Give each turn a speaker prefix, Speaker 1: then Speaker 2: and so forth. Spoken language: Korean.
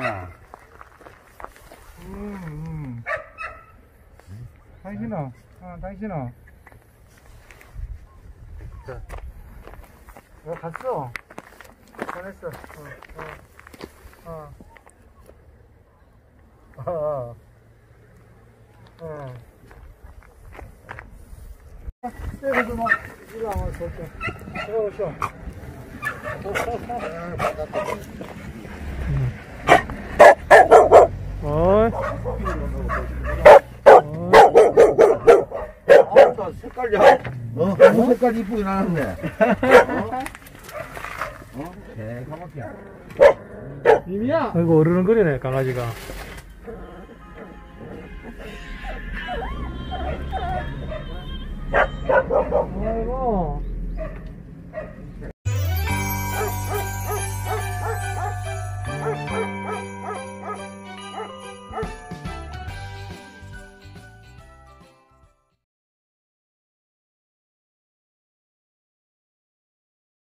Speaker 1: 하냐 음, 음. 당신아 어, 당신아 자. 어, 갔어 잘했어 어, 어, 어. 어. 때리도 막 이거 안 왔어. 들어오셔. 어?
Speaker 2: 어, 색깔이, 어, 어? 어? 색깔 이쁘게 나왔네. 어? 네, 개가맣게. 이미야!
Speaker 1: 아이고, 어르렁거리네, 강아지가.